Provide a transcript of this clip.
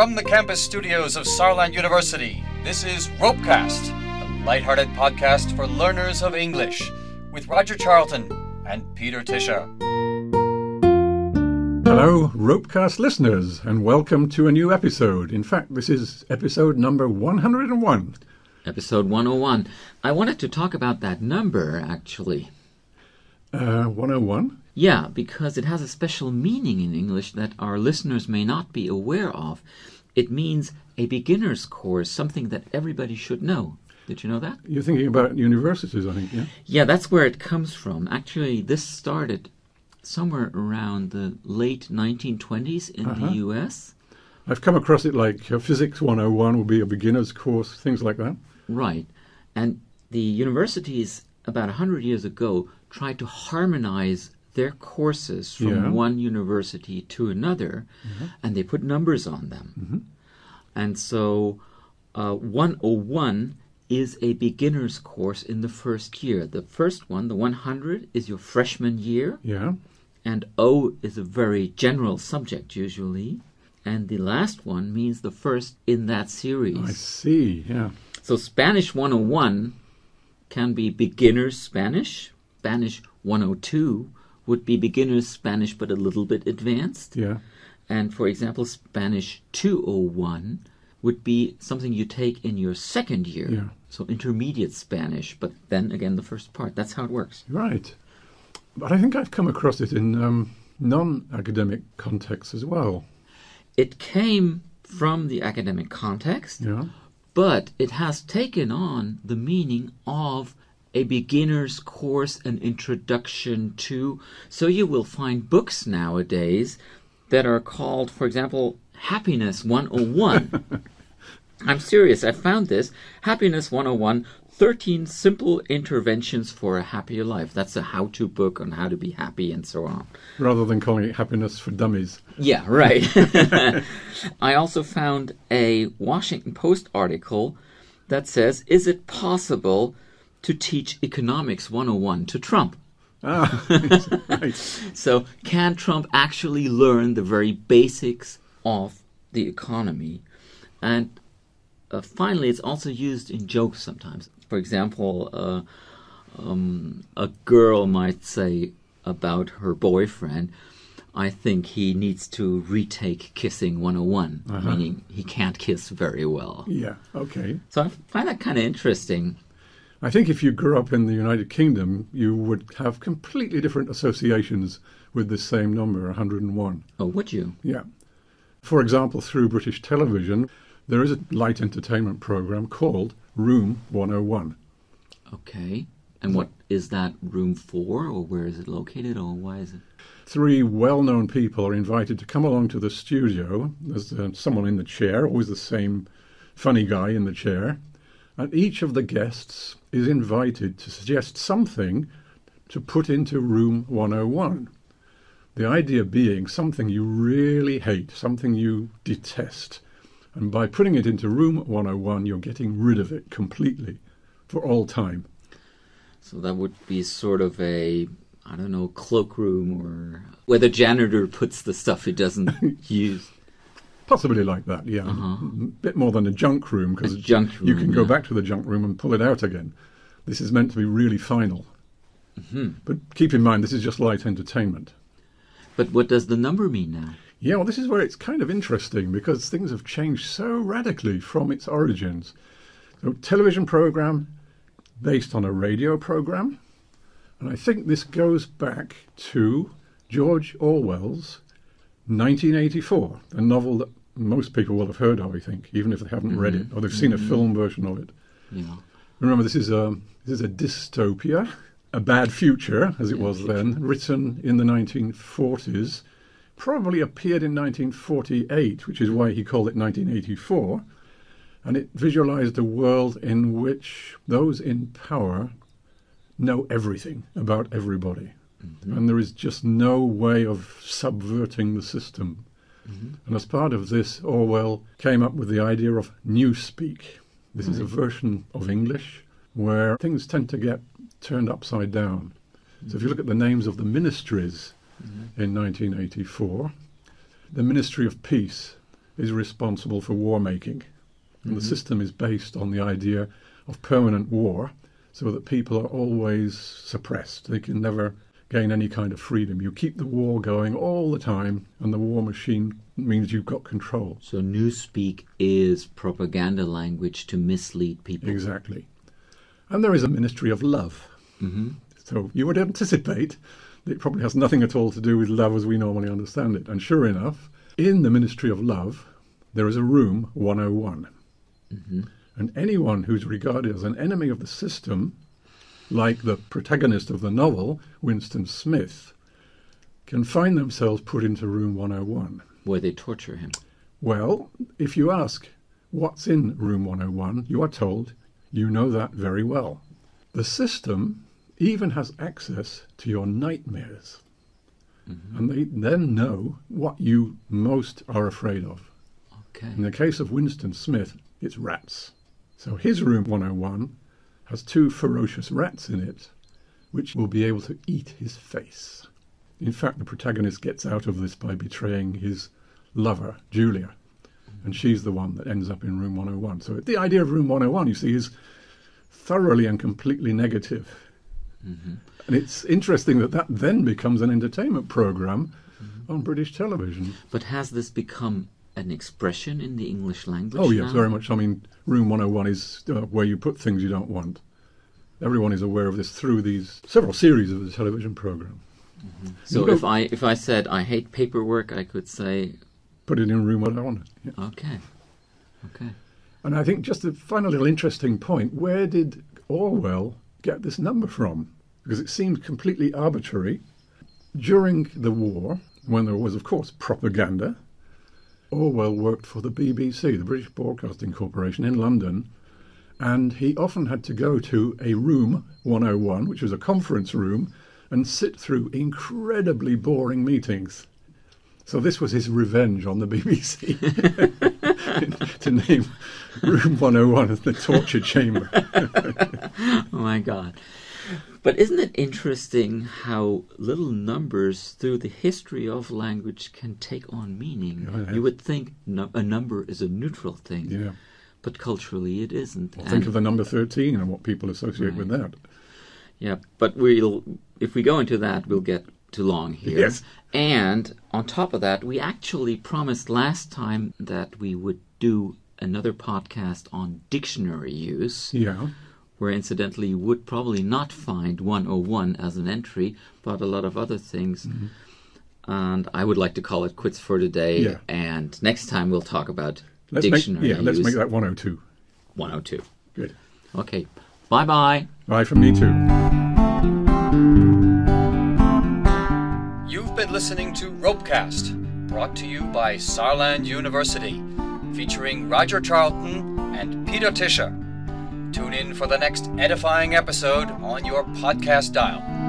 From the campus studios of Saarland University, this is Ropecast, a lighthearted podcast for learners of English, with Roger Charlton and Peter Tischer. Hello, Ropecast listeners, and welcome to a new episode. In fact, this is episode number 101. Episode 101. I wanted to talk about that number, actually. Uh, 101? Yeah, because it has a special meaning in English that our listeners may not be aware of. It means a beginner's course, something that everybody should know. Did you know that? You're thinking about universities, I think, yeah? Yeah, that's where it comes from. Actually, this started somewhere around the late 1920s in Uh-huh. the US. I've come across it like uh, Physics 101 will be a beginner's course, things like that. Right. And the universities, about 100 years ago, tried to harmonize their courses from Yeah. one university to another, and they put numbers on them. And so uh, 101 is a beginner's course in the first year. The first one, the 100, is your freshman year, Yeah. and O is a very general subject usually. And the last one means the first in that series. I see, yeah. So Spanish 101 can be beginner's Spanish. Spanish 102 would be beginner's Spanish but a little bit advanced. Yeah. And for example, Spanish 201 would be something you take in your second year. Yeah. So intermediate Spanish, but then again the first part. That's how it works. Right. But I think I've come across it in um, non academic contexts as well. It came from the academic context. Yeah. but it has taken on the meaning of a beginner's course, an introduction to. So you will find books nowadays that are called, for example, Happiness 101. I'm serious, I found this. Happiness 101 13 Simple Interventions for a Happier Life. That's a how to book on how to be happy and so on. Rather than calling it happiness for dummies. Yeah, right. I also found a Washington Post article that says Is it possible to teach economics 101 to Trump? Ah, right. So, can Trump actually learn the very basics of the economy? And uh, finally, it's also used in jokes sometimes. For example, uh, um, a girl might say about her boyfriend, I think he needs to retake kissing 101, meaning he can't kiss very well. Yeah, okay. So I find that kind of interesting. I think if you grew up in the United Kingdom, you would have completely different associations with this same number, 101. Oh, would you? Yeah. For example, through British television, there is a light entertainment program called Room 101. Okay. And what is that room for, or where is it located, or why is it? Three well known people are invited to come along to the studio. There's uh, someone in the chair, always the same funny guy in the chair. And each of the guests is invited to suggest something to put into Room 101. The idea being something you really hate, something you detest. And by putting it into Room 101, you're getting rid of it completely for all time. So that would be sort of a, I don't know, cloakroom or where the janitor puts the stuff he doesn't use. Possibly like that, yeah. A bit more than a junk room because Uh-huh. You room, can go yeah. back to the junk room and pull it out again. This is meant to be really final. Mm-hmm. But keep in mind, this is just light entertainment. But what does the number mean now? Yeah, well, this is where it's kind of interesting because things have changed so radically from its origins. So, television program based on a radio program, and I think this goes back to George Orwell's 1984, a novel that most people will have heard of, I think, even if they haven't read it mm-hmm. or they've seen a mm-hmm. film version of it. Yeah. Remember, this is a this is a dystopia, a bad future, as it was then, written in the 1940s. Probably appeared in 1948, which is why he called it 1984. And it visualized a world in which those in power know everything about everybody. Mm-hmm. And there is just no way of subverting the system. Mm-hmm. And as part of this, Orwell came up with the idea of newspeak. This is a mm-hmm. version of English where things tend to get turned upside down. So if you mm-hmm. look at the names of the ministries in 1984, the Ministry of Peace is responsible for war making. And the system is based on the idea of permanent war so that people are always suppressed. They can never gain any kind of freedom. You keep the war going all the time, and the war machine means you've got control. So newspeak is propaganda language to mislead people. Exactly. And there is a ministry of love. hmm So you would anticipate that it probably has nothing at all to do with love as we normally understand it. And sure enough, in the ministry of love, there is a room 101. hmm And anyone who's regarded as an enemy of the system, like the protagonist of the novel, Winston Smith, can find themselves put into room 101. Where they torture him. Well, if you ask what's in room 101, you are told you know that very well. The system even has access to your nightmares. Mm-hmm. And they then know what you most are afraid of. Okay. In the case of Winston Smith, it's rats. So his room 101 has two ferocious rats in it, which will be able to eat his face. In fact, the protagonist gets out of this by betraying his lover, Julia, and she's the one that ends up in room 101. So the idea of room 101, you see, is thoroughly and completely negative. hmm And it's interesting that that then becomes an entertainment program on British television. But has this become an expression in the English language? Oh, yes, now? very much. I mean, Room 101 is uh, where you put things you don't want. Everyone is aware of this through these several series of the television program. So You if I if I said I hate paperwork, I could say Put it in Room 101. Yeah. okay, okay. And I think just a final little interesting point where did Orwell get this number from? Because it seemed completely arbitrary. During the war, when there was, of course, propaganda, Orwell worked for the BBC, the British Broadcasting Corporation, in London, and he often had to go to a room 101, which was a conference room, and sit through incredibly boring meetings. So this was his revenge on the BBC to name Room 101 as the torture chamber. Oh my God. But isn't it interesting how little numbers through the history of language can take on meaning? Yeah, yeah. You would think no, a number is a neutral thing, Yeah. but culturally it isn't. Well, think of the number 13 and what people associate with that. Yeah, but we'll if we go into that, we'll get too long here. Yes. And on top of that, we actually promised last time that we would do another podcast on dictionary use, Yeah. Where incidentally you would probably not find 101 as an entry, but a lot of other things. Mm-hmm. And I would like to call it quits for today. Yeah. And next time we'll talk about Let's make, dictionary yeah, let's use make that 102. 102. Good. Okay. Bye bye. Bye from me too. You've been listening to Ropecast, brought to you by Saarland University, featuring Roger Charlton and Peter Tischer. Tune in for the next edifying episode on your podcast dial.